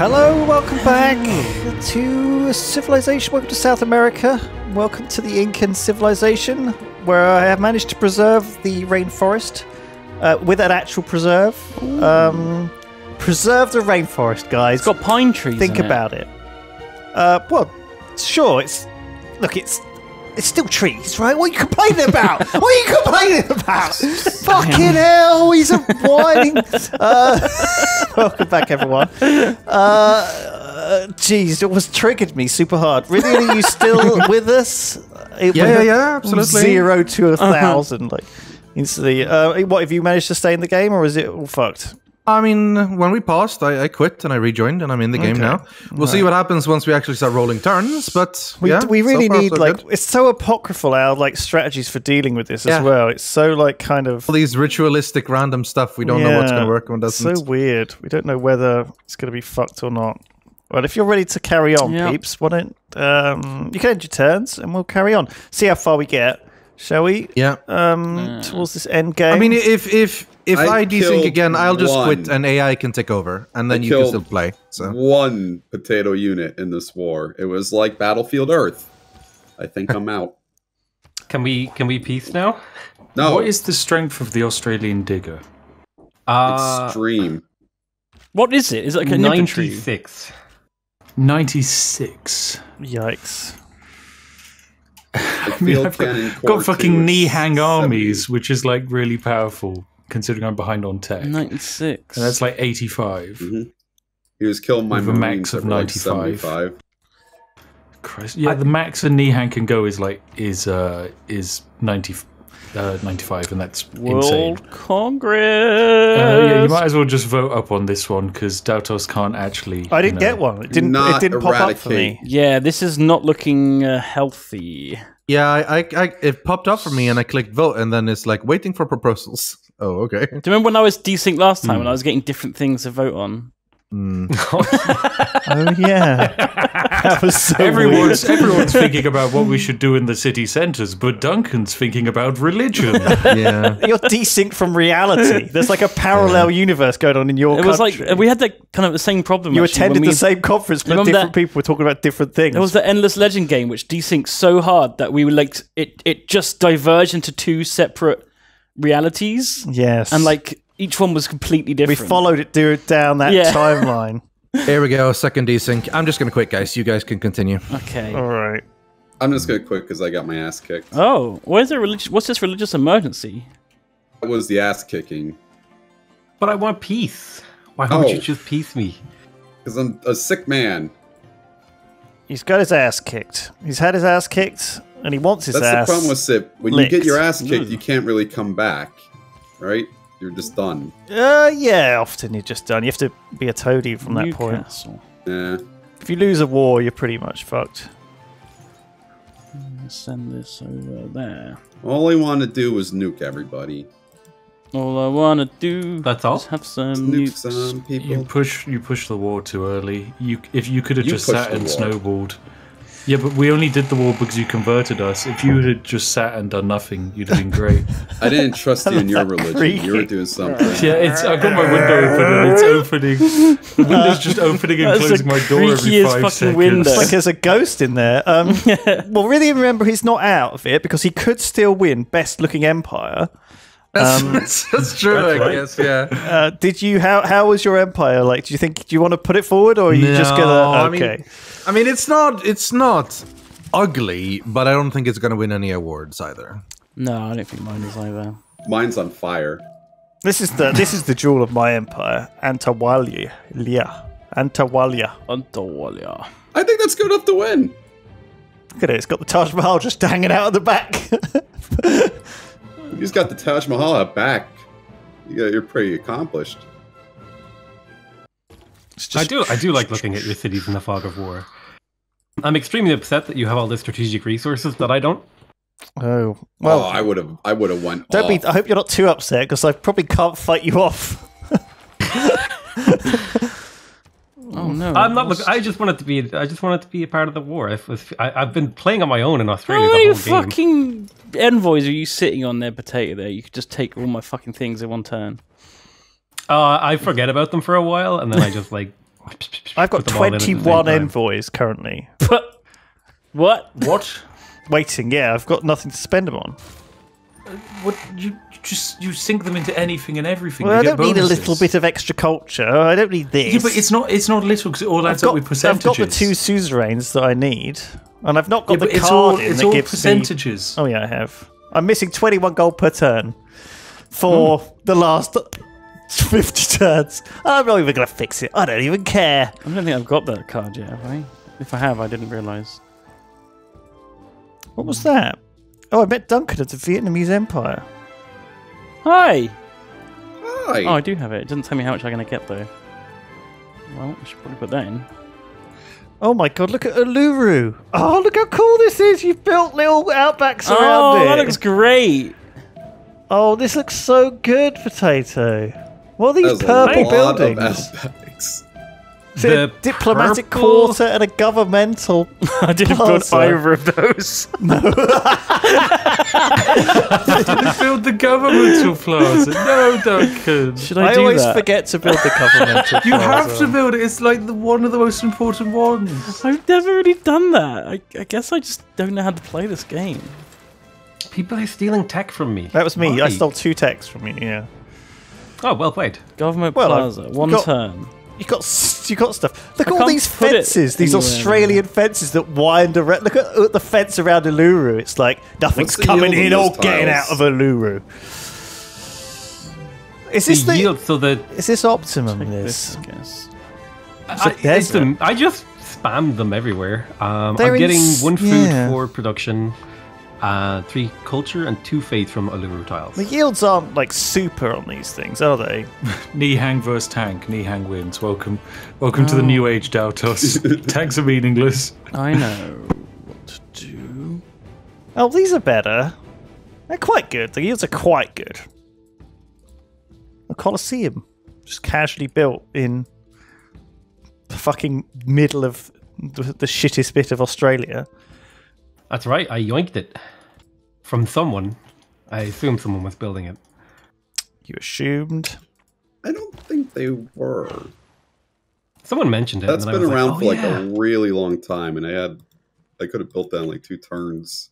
Hello, welcome back to Civilization. Welcome to South America. Welcome to the Incan civilization, where I have managed to preserve the rainforest uh, with an actual preserve. Um, preserve the rainforest, guys. It's got pine trees. Think in it. about it. Uh, well, sure. It's look. It's it's still trees, right? What are you complaining about? what are you complaining about? Fucking hell! He's a whining. Uh, welcome back, everyone. Uh, Jeez, it was triggered me super hard. Really, are you still with us? It Yeah, yeah, yeah, absolutely. Zero to a thousand, like instantly. Uh, what have you managed to stay in the game, or is it all fucked? I mean, when we paused, I, I quit and I rejoined, and I'm in the game Okay. now. We'll see what happens once we actually start rolling turns. But We, yeah, we so really far, need so like good. it's so apocryphal our like strategies for dealing with this Yeah. as well. It's so like kind of all these ritualistic random stuff. We don't know what's going to work and what doesn't. So weird. We don't know whether it's going to be fucked or not. Well, if you're ready to carry on, Yeah. peeps, why don't um, you can end your turns and we'll carry on. See how far we get, shall we? yeah. Um, towards this end game. I mean, if if if I, I desync again, I'll just quit and AI can take over, and then I you can still play. So One potato unit in this war. It was like Battlefield Earth. I think I'm out. Can we can we peace now? No, What is the strength of the Australian digger? Uh, extreme. What is it? Is it like a ninety six. 96. yikes. I mean, I've got, got fucking Nihang 70. armies, which is like really powerful considering I'm behind on tech. 96. And that's like 85. Mhm. He was killing my With a max of at, like, 95. Christ. Yeah, the max a Nihang can go is like is uh is 90 uh, 95 and that's insane. World Congress. Uh, yeah, you might as well just vote up on this one because Daltos can't actually. I didn't know- get one. It didn't. it didn't pop up for me. yeah, this is not looking uh, healthy. yeah, I, I, I it popped up for me, and I clicked vote, and then it's like waiting for proposals. Oh, okay. Do you remember when I was desync last time and I was getting different things to vote on? Hmm. Oh yeah, that was so Everyone's everyone's thinking about what we should do in the city centres, but Duncan's thinking about religion. Yeah. You're desynced from reality. There's like a parallel universe going on in your It was like we had that kind of the same problem. you actually, when attended we- the same conference, but different that- people were talking about different things. It was the Endless Legend game which desynced so hard that we were like it it just diverged into two separate realities yes, and like each one was completely different. we followed it do down that Yeah. timeline. Here we go. Second desync. I'm just gonna quit, guys. You guys can continue. Okay. All right. I'm just gonna quit because I got my ass kicked. Oh, where's the religious? What's this religious emergency? That was the ass kicking. But I want peace. Why would you Oh. just peace me? Because I'm a sick man. He's got his ass kicked. He's had his ass kicked, and he wants his That's ass. That's the problem with SIP. When licked. you get your ass kicked, Ugh. you can't really come back. Right? You're just done. Uh, yeah. Often you're just done. You have to be a toady from that point. Newcastle. Yeah. If you lose a war, you're pretty much fucked. Send this over there. All I want to do is nuke everybody. All I wanna do That's all? is have some Nuke nukes. some people. You push you push the war too early. You if you could have You just sat and war. snowballed. Yeah, but we only did the war because you converted us. If you had just sat and done nothing, you'd have been great. I didn't trust you in your religion. creaky. You were doing something. yeah, it's I've got my window open and it's opening. The window's just opening and closing my door every creakiest five fucking seconds. window. It's like there's a ghost in there. Um, well, really remember he's not out of it because he could still win best looking empire. That's, Um, that's, that's true, I right. guess. Yeah. Uh, did you how how was your empire like? Do you think do you want to put it forward or are you just gonna I mean- okay? I mean, it's not it's not ugly, but I don't think it's gonna win any awards either. No, I don't think mine is either. Mine's on fire. this is the this is the jewel of my empire, Antawalia. Lia. Antawalia. Antawalia. I think that's good enough to win. Look at it, it's got the Taj Mahal just hanging out at the back. You just got the Taj Mahal out back. You got, you're pretty accomplished. I do I do like looking at your cities in the fog of war. I'm extremely upset that you have all the strategic resources that I don't. oh Well, well. I would have. I would have went. don't be. I hope you're not too upset because I probably can't fight you off. Oh no. I'm not looking. I just wanted to be. I just wanted to be a part of the war. If, if, I, I've been playing on my own in How Australia many the whole game. fucking envoys are you sitting on there, potato? There, you could just take all my fucking things in one turn. Uh, I forget about them for a while, and then I just like I've got Put them all in at 21 time. envoys currently. what? What? Waiting, yeah, I've got nothing to spend them on. What you you just you sink them into anything and everything. Well, I get don't need a little bit of extra culture. I don't need this. Yeah, but it's not it's not little because it all adds I've up with got, I've got the two suzerains that I need, and I've not got Yeah, the card all in it's that all gives me. percentages. Oh yeah, I have. I'm missing 21 gold per turn for Hmm. the last 50 turns. I'm not even gonna fix it. I don't even care. I don't think I've got that card yet, have I? If I have, I didn't realise. What was that? Oh, I met Duncan at the Vietnamese Empire. Hi! Hi. Oh, I do have it. It doesn't tell me how much I'm going to get, though. Well, I should probably put that in. Oh my god, look at Uluru. Oh, look how cool this is. You've built little outbacks around oh, it. that looks great! Oh, this looks so good, Potato. What are these There's purple buildings? outbacks. Is it a The diplomatic purple- quarter and a governmental? I didn't build either of those. No. I didn't build the governmental plaza. No, Duncan. Should I, I, do always that? forget to build the governmental. You have to build it. It's like the one of the most important ones. I've never really done that. I, I guess I just don't know how to play this game. People are stealing tech from me. That was me. I stole two texts from you. Yeah. Oh, well played. Government Well, I've Plaza, one got- turn. You got you got stuff. Look I at all these fences. These anywhere. Australian fences that wind around. Look at, at the fence around Uluru. It's like nothing's What's coming in or those getting out of Uluru. Is this the the, yield, so the is this optimum? This, This I guess. I, a it's desert. them- I just spammed them everywhere. Um, I'm getting one food yeah. for production, uh, three culture, and two faith from Uluru tiles. the yields aren't like super on these things, are they? Nihang versus tank. Nihang wins. Welcome, welcome to the new age, Daltos. Tanks are meaningless. I know what to do. Oh, these are better. They're quite good. The yields are quite good. A Colosseum, just casually built in the fucking middle of the, the shittest bit of Australia. That's right. I yoinked it from someone. I assume someone was building it. You assumed. I don't think they were. Someone mentioned it. That's and then I been was around oh, like, for oh, like yeah. a really long time, and I had I could have built that in like two turns.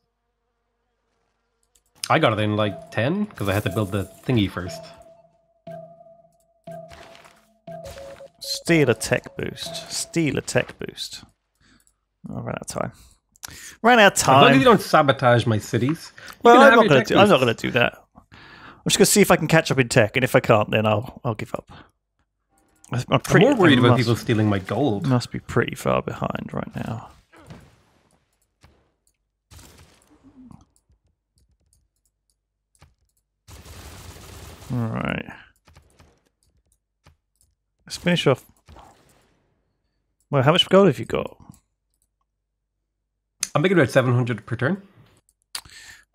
I got it in like ten because I had to build the thingy first. Steal a tech boost. Steal a tech boost. I ran out of time. Ran out of As long as you don't sabotage my cities. Well, I'm not gonna Do, I'm not going to do that. I'm just going to see if I can catch up in tech, and if I can't, then I'll I'll give up. I'm I'm pretty. more worried about must- people stealing my gold. Must be pretty far behind right now. Alright. Let's finish off. Well, how much gold have you got? I'm making about 700 per turn.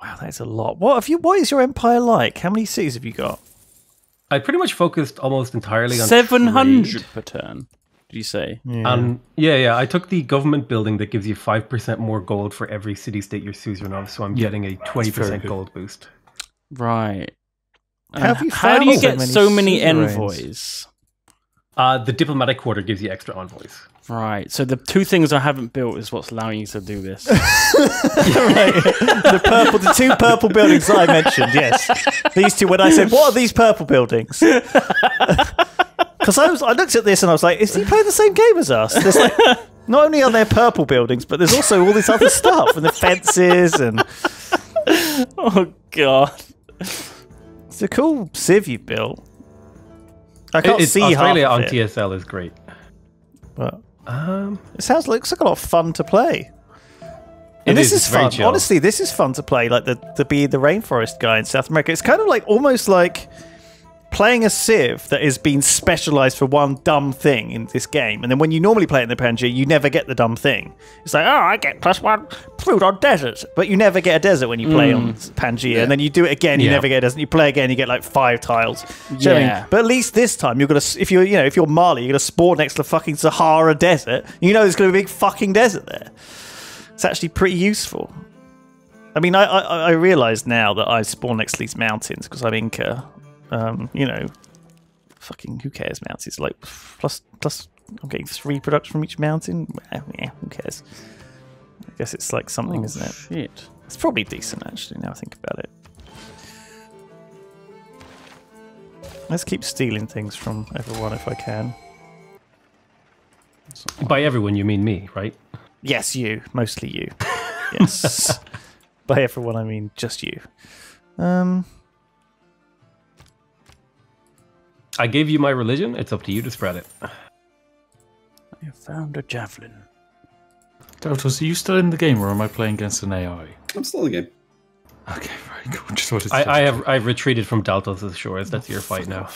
Wow, that is a lot. What have you? What is your empire like? How many cities have you got? I pretty much focused almost entirely on Seven hundred trade. per turn. Did you say? And yeah, yeah, I took the government building that gives you 5% more gold for every city state you're suzerain of, so I'm getting a 20% gold boost. Right. How have And you how do found you so get many so many suzerains? envoys? Uh, the diplomatic quarter gives you extra envoys. Right. So the two things I haven't built is what's allowing you to do this. right. The purple, the two purple buildings that I mentioned. Yes, these two. When I said, "What are these purple buildings?" Because I was, I looked at this and I was like, "Is he playing the same game as us?" There's like, not only are there purple buildings, but there's also all this other stuff and the fences and oh god. it's a cool civ you built. I can't It's see Australia half on it, TSL is great. but Um, it sounds looks like a lot of fun to play. And It this is, is, fun. chill. Honestly, this is fun to play. Like the to be the rainforest guy in South America. It's kind of like almost like playing a civ that has been specialized for one dumb thing in this game, and then when you normally play it in the Pangea, you never get the dumb thing. It's like, oh, I get plus one food on desert, but you never get a desert when you play on mm. Pangea, and then you do it again, you Yeah. never get a desert. You play again, you get like five tiles. You know I mean? Yeah. But at least this time, you're gonna if you're you know if you're Mali, you're gonna spawn next to the fucking Sahara Desert. You know there's gonna be a big fucking desert there. It's actually pretty useful. I mean, I I, I realize now that I spawn next to these mountains because I'm Inca. Um, you know, fucking who cares? Mountains like plus plus I'm getting three products from each mountain. Yeah, who cares? I guess it's like something, Oh, isn't it? Shit. It's probably decent actually. Now I think about it. Let's keep stealing things from everyone if I can. By everyone, you mean me, right? Yes, you. Mostly you. Yes. By everyone, I mean just you. Um. I gave you my religion. It's up to you to spread it. I found a javelin. Daltos, are you still in the game or am I playing against an AI? I'm still in the game. Okay, very cool. Just wanted to I, I have I've retreated from Daltos' shores. That's your fight now.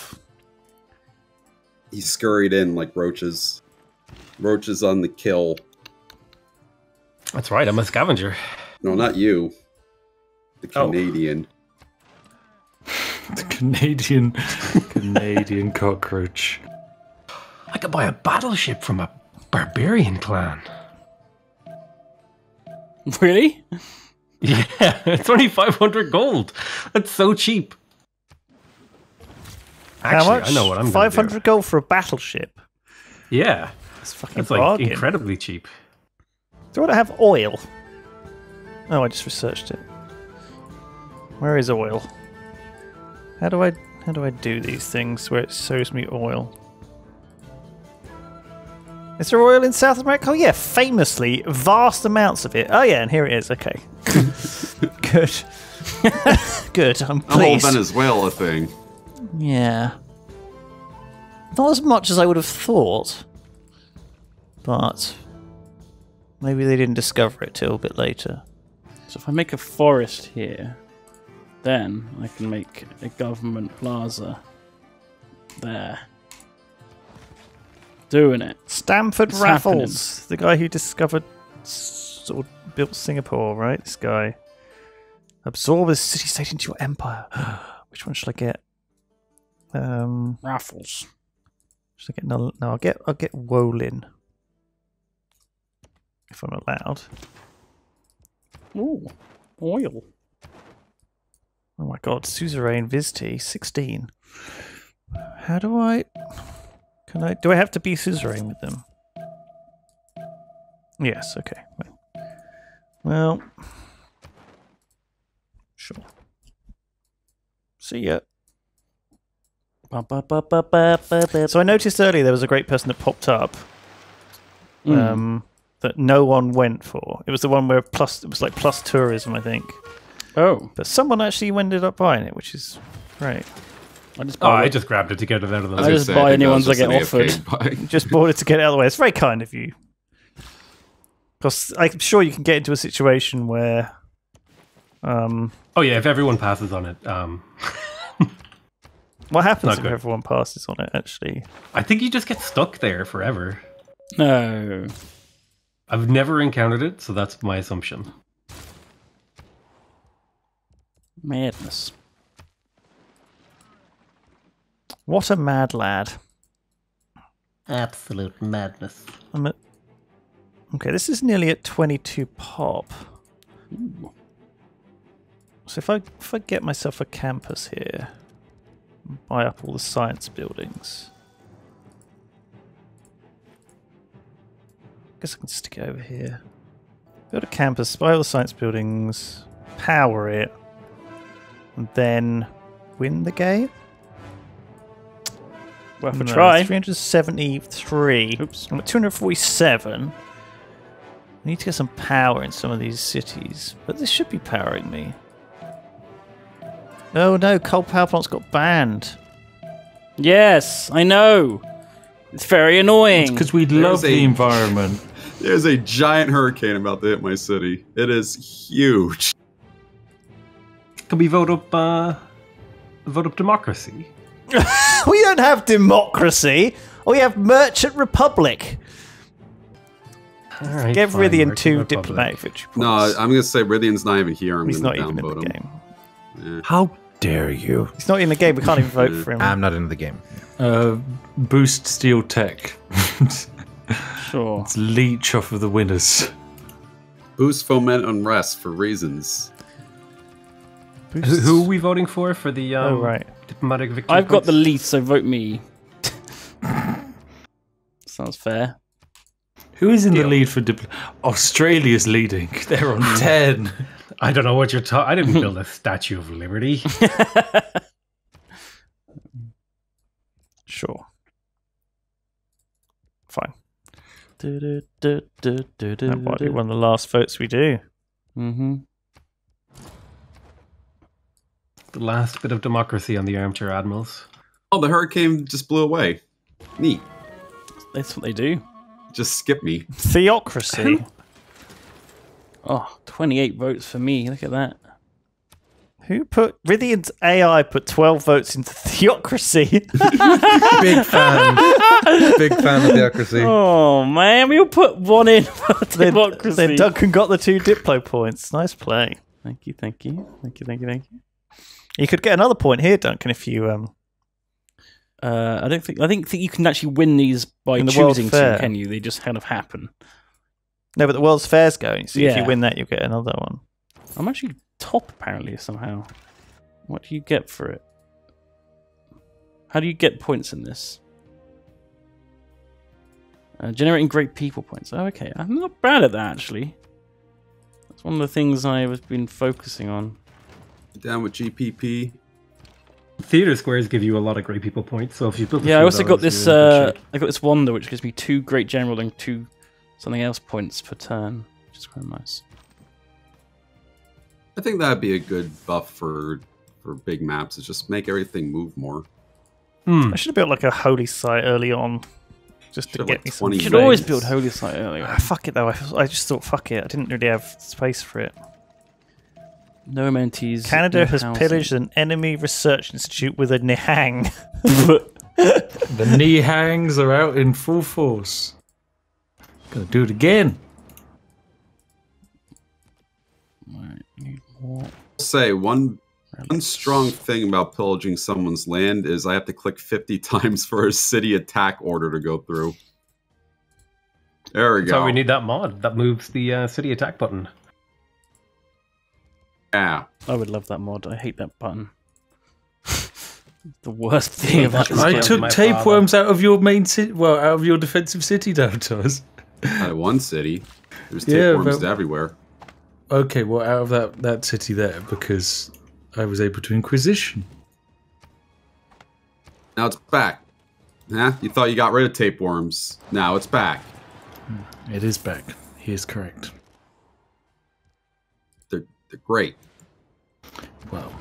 He scurried in like roaches. Roaches on the kill. That's right. I'm a scavenger. No, not you. The Oh. Canadian. The Canadian Canadian cockroach. I could buy a battleship from a barbarian clan. Really? Yeah, it's only 500 gold. That's so cheap. Actually, How much? I know what I'm Five gonna gold for a battleship. Yeah, That's fucking that's like bargain. incredibly cheap. Do I want to have oil? Oh, I just researched it. Where is oil? How do I how do I do these things where it shows me oil? Is there oil in South America? Oh yeah, famously vast amounts of it. Oh yeah, and here it is. Okay, good, good. I'm The whole pleased. Venezuela thing. Yeah. Not as much as I would have thought. But maybe they didn't discover it till a bit later. So if I make a forest here, then I can make a government plaza there. Doing it. Stamford It's Raffles, the guy who discovered s- or built Singapore, right? This guy. Absorb a city state into your empire. Which one should I get? Um, Raffles. should I get no? No, I'll get I'll get Wolin. If I'm allowed. Ooh, oil. Oh my god, Suzerain Vizti, 16. How do I. Can I. Do I have to be Suzerain with them? Yes, okay. Well. sure. See ya. So I noticed earlier there was a great person that popped up Mm. um, that no one went for. It was the one where plus it was like plus tourism, I think. Oh, But someone actually ended up buying it, which is great. I just Oh, I just grabbed it to get it out of the I I just say, buy think any ones I get an AFK buy. just bought it to get it out of the way. It's very kind of you. Because I'm sure you can get into a situation where, um, Oh yeah, if everyone passes on it, um, what happens if good. everyone passes on it? Actually, I think you just get stuck there forever. No. I've never encountered it, so that's my assumption. Madness. what a mad lad! Absolute madness. I'm at. Okay, this is nearly at 22 pop. So if I if I get myself a campus here, buy up all the science buildings. I guess I can stick it over here. Build a campus, buy all the science buildings, power it, then win the game. Worth a No, try. 373. Oops. I'm at 247. I need to get some power in some of these cities, but this should be powering me. Oh no, coal power plants got banned. Yes, I know. It's very annoying. Because we There's love a- the environment. There's a giant hurricane about to hit my city. It is huge. Can we vote up? Uh, vote up democracy. We don't have democracy. We have merchant republic. All right, Give fine, Rythian Merchant two Republic. diplomatic victory No. I'm gonna say Rythian's not even here. I'm He's gonna not even in the him. game. How dare you? He's not in the game. We can't even vote for him. I'm not in the game. Uh, boost steel tech. sure. It's leech off of the winners. Boost foment unrest for reasons. Who, who are we voting for for the um, Oh right. diplomatic victory? I've got the points? least, so vote me. sounds fair. Who is in the lead for dipl- Australia's leading. They're on ten. I don't know what you're talking. I didn't build a Statue of Liberty. Sure. Fine. Du- du- du- du- du- That might be one of the last votes we do. Mhm. The last bit of democracy on the armchair admirals. Oh, the hurricane just blew away. Neat. That's what they do. Just skip me. Theocracy. Oh, 28 votes for me. Look at that. Who put Rythian's AI put twelve votes into theocracy? Big fan. Big fan of theocracy. Oh man, we all put one in for then, democracy. then Duncan got the two Diplo points. Nice play. Thank you, thank you, thank you, thank you, thank you. You could get another point here, Duncan, if you um. Uh, I don't think I think that you can actually win these by the choosing to, can you? They just kind of happen. No, but the World's Fair's going. So if you win that, you'll get another one. I'm actually top apparently somehow. What do you get for it? How do you get points in this? Uh, generating great people points. Oh, okay. I'm not bad at that actually. That's one of the things I've been focusing on. Down with GPP. Theater squares give you a lot of great people points. So if you build, Yeah, I also got this. you're in good Uh. I got this wonder, which gives me two great general and two something else points per turn, which is quite nice. I think that'd be a good buff for for big maps. Is just make everything move more. Hmm. I should have built like a holy site early on, just to Should've, get like, me some. 20 You should always build holy site earlier. Ah, fuck it though. I, I just thought fuck it. I didn't really have space for it. No amenities. Canada has housing. pillaged an enemy research institute with a Nihang. The Nihangs are out in full force. Gonna do it again. Right, need more. Say one one strong thing about pillaging someone's land is I have to click 50 times for a city attack order to go through. There we That's go. why we need that mod that moves the uh, city attack button. Yeah. I would love that mod. I hate that button. the worst thing about this I took my tapeworms out of your main city. Well, out of your defensive city, Doubters. Out of one city. There's Yeah, tapeworms but- everywhere. Okay, well, out of that that city there, because I was able to inquisition. Now it's back. Huh? You thought you got rid of tapeworms. Now it's back. Hmm. It is back. He is correct. They're, they're great. Well,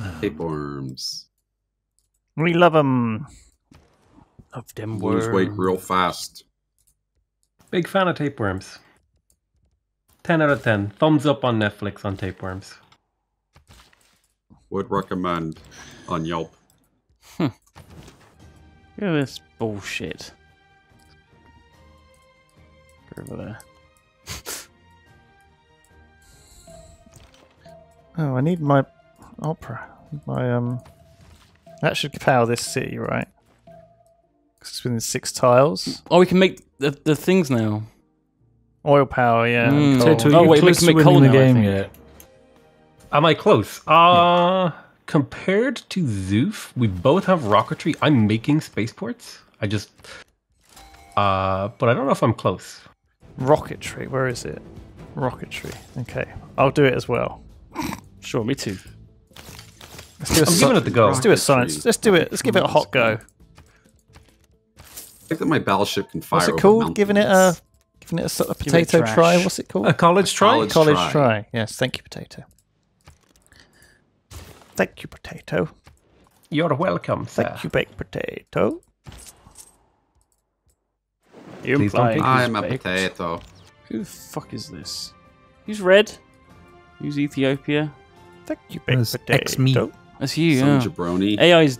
um, Tapeworms. we love them. of them Lose weight worms. real fast. Big fan of tapeworms. 10 out of 10. Thumbs up on Netflix on tapeworms. Would recommend on Yelp. Look at this bullshit. Go over there. Oh, I need my opera. My um, that should power this city, right? 'Cause it's within six tiles. Oh, we can make the, the things now. Oil power, yeah. and Mm. coal. Tato, Oh, you're wait, we close can make winning coal the now, game think. yet. Am I close? Uh, compared to Zoof, we both have rocketry. I'm making spaceports. I just. Uh, but I don't know if I'm close. Rocketry, where is it? Rocketry. Okay, I'll do it as well. Sure, me too. Let's do a I'm giving it the go. Let's do a science. Let's do it. Let's give it a hot go. I think that my battleship can fire. What's it called? Giving it a giving it a, sort of Give it potato try. What's it called? A college try? College College try. try. Yes, thank you, potato. Thank you, potato. You're welcome, sir. Thank you, baked potato. You Please don't implying pick he's I'm a baked. potato. Who the fuck is this? Who's red? Who's Ethiopia? Thank you, baked That's potato. ex-me. That's you. Some Yeah. jabroni. AI's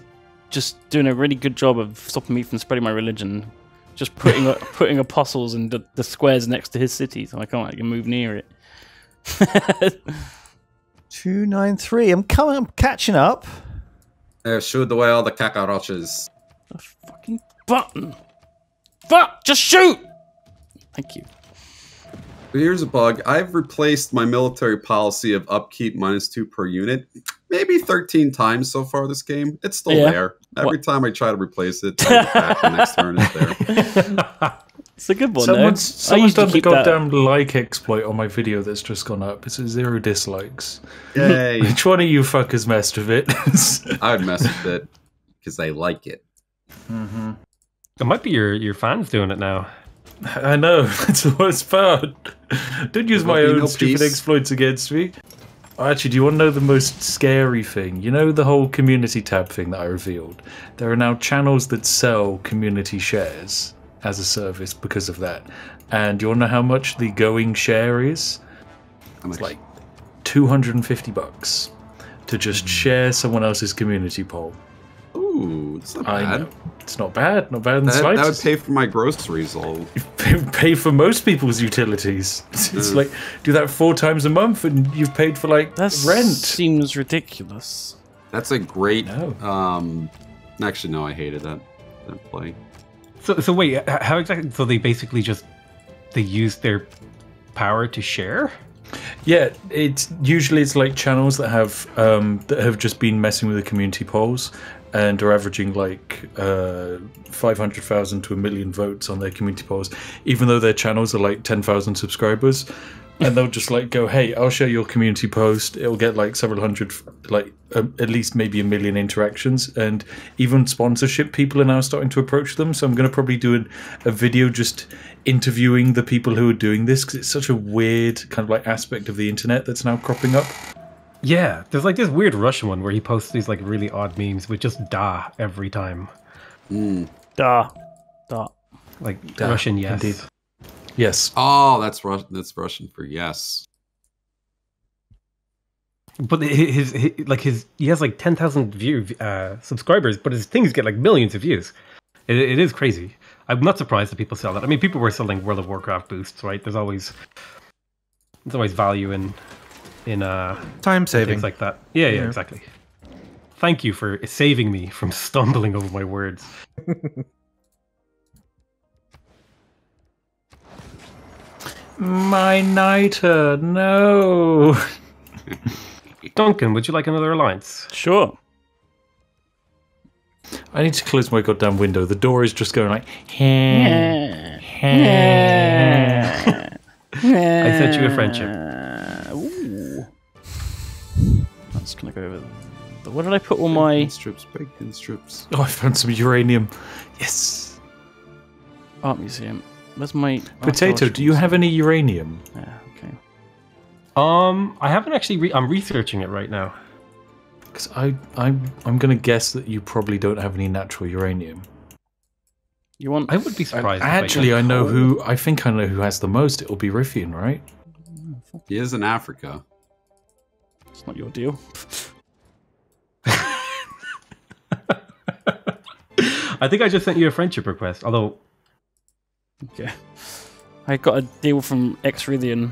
just doing a really good job of stopping me from spreading my religion. Just putting putting apostles in the, the squares next to his city, so I can't like, move near it. Two nine three. I'm coming. I'm catching up. Uh, shoot away all the cockroaches. the fucking button. Fuck! Just shoot. Thank you. Here's a bug. I've replaced my military policy of upkeep minus two per unit. Maybe maybe 13 times so far this game. It's still Yeah. there. Every time I try to replace it, I back, the next turn is there. It's a good one. Someone's, though. Someone's done the keep that- goddamn like exploit on my video that's just gone up. It's zero dislikes. Yay. Which one of you fuckers messed with it? I would mess with it because I like it. hmm It might be your your fans doing it now. I know, that's the worst part. Don't use my own no stupid peace. exploits against me. Actually, do you want to know the most scary thing? You know the whole community tab thing that I revealed? There are now channels that sell community shares as a service because of that. And do you want to know how much the going share is? It's like 250 bucks to just share someone else's community poll. Ooh, it's not I bad. know. It's not bad, not bad in the That, that would pay for my groceries. All pay, pay for most people's utilities. It's like do that four times a month, and you've paid for like That rent. seems ridiculous. that's a great. No. Um, actually, no, I hated that that play. So so wait, how exactly? So they basically just they use their power to share. Yeah, it's usually it's like channels that have um, that have just been messing with the community polls and are averaging like uh, five hundred thousand to a million votes on their community polls, even though their channels are like ten thousand subscribers. And they'll just like go, hey, I'll share your community post. It'll get like several hundred, like um, at least maybe a million interactions, and even sponsorship people are now starting to approach them. So I'm going to probably do an, a video just interviewing the people who are doing this because it's such a weird kind of like aspect of the internet that's now cropping up. Yeah, there's like this weird Russian one where he posts these like really odd memes with just da every time, Da. Da. like Da, Russian yes. indeed. Yes, Oh, that's Rus- That's Russian for yes. But hi- his, his like his he has like ten thousand view uh, subscribers, but his things get like millions of views. It, it is crazy. I'm not surprised that people sell that. I mean, people were selling World of Warcraft boosts, right? There's always there's always value in in uh Time saving. things like that. Yeah, yeah, Yeah. exactly. Thank you for saving me from stumbling over my words. my niter, no. Duncan, would you like another alliance? Sure. I need to close my goddamn window. The door is just going like. I I sent you a friendship. Ooh. That's gonna go over. the- Where did I put all my? Bacon strips, bacon strips. Oh, I found some uranium. Yes. art museum? Where's my Potato, do you have any uranium? Yeah, okay. Um, I haven't actually. Re- I'm researching it right now. Because I, I'm, I'm going to guess that you probably don't have any natural uranium. You want? I would be surprised. if I Actually. I know who. I think I know who has the most. It'll be Rythian, right? He is in Africa. It's not your deal. I think I just sent you a friendship request. Although Okay. I got a deal from Exridian.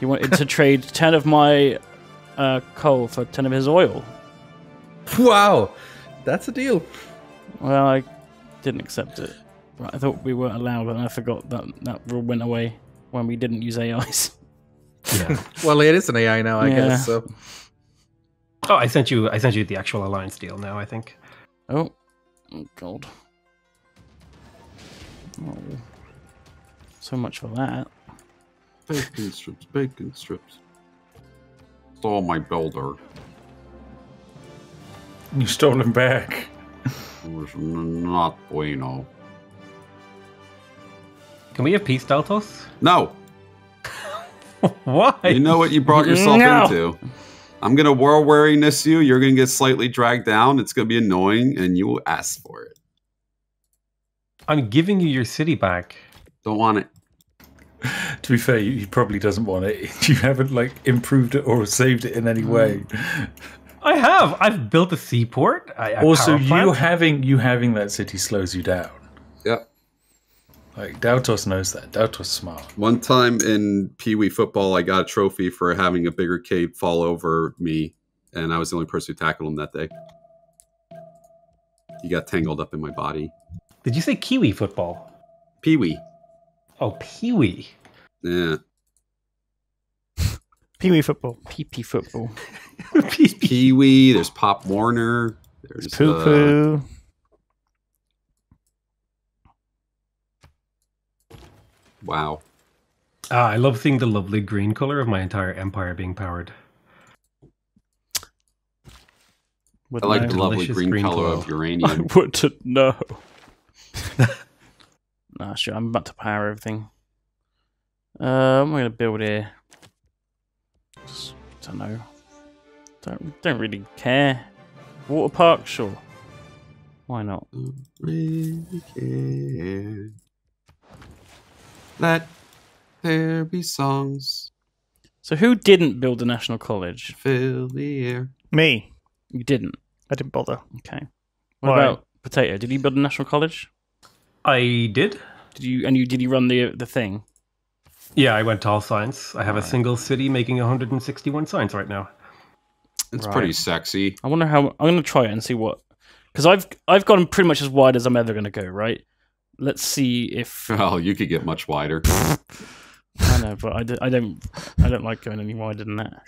He wanted to trade ten of my uh, coal for ten of his oil. Wow, that's a deal. Well, I didn't accept it. I thought we weren't allowed, and I forgot that that rule went away when we didn't use AIs. yeah. Well, it is an AI now, I Yeah. guess. So oh, I sent you. I sent you the actual alliance deal. Now I think. Oh, oh God. Oh. So much for that. Bacon strips, bacon strips. Stole my builder. You stole him back. It was not bueno. Can we have peace, Daltos? No, Why? you know what you brought yourself No. into. I'm gonna war weariness you. You're gonna get slightly dragged down. It's gonna be annoying, and you will ask for it. I'm giving you your city back. Don't want it. To be fair, he probably doesn't want it. You haven't like improved it or saved it in any way. I have. I've built a seaport. I, a also, you having you having that city slows you down. Yep. Like Daltos knows that. Daltos smart. One time in Pee Wee football, I got a trophy for having a bigger cave fall over me, and I was the only person who tackled him that day. He got tangled up in my body. Did you say Kiwi football? Pee Wee. Oh, Pee Wee. Yeah. Pee Wee football. PP football. Pee Wee. There's Pop Warner. There's Poo uh, wow. Ah, I love seeing the lovely green color of my entire empire being powered. I Wouldn't like the lovely green, green color glow. of I uranium. wouldn't know. nah, sure. I'm about to power everything. Uh, what am going to build here? Just, don't know. Don't don't really care. Water park, sure. Why not? really care. Let there be songs So who didn't build a national college? fill the air. Me. You didn't. I didn't bother. Okay. What Why? about Potato? Did he build a national college? I did. Did you and you did he run the the thing? Yeah, I went to all science. I have a single city making 161 signs right now. It's Right. pretty sexy. I wonder how I'm going to try it and see what because I've I've gone pretty much as wide as I'm ever going to go. Right. Let's see if Oh, you could get much wider. I know, but I, do, I don't I don't like going any wider than that.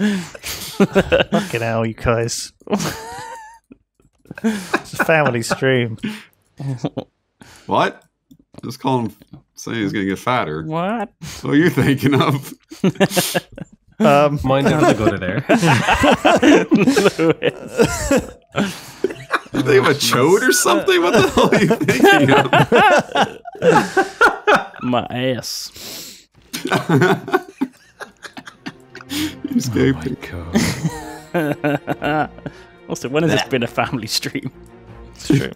Fucking hell, you guys. it's a family stream. what? Just call him saying he's gonna get fatter. what? What are you thinking of? Um, Mine doesn't go to there. You think of a chode or something? What the hell are you thinking of? My ass. You escaped oh it. God. also, when has this been a family stream? it's true.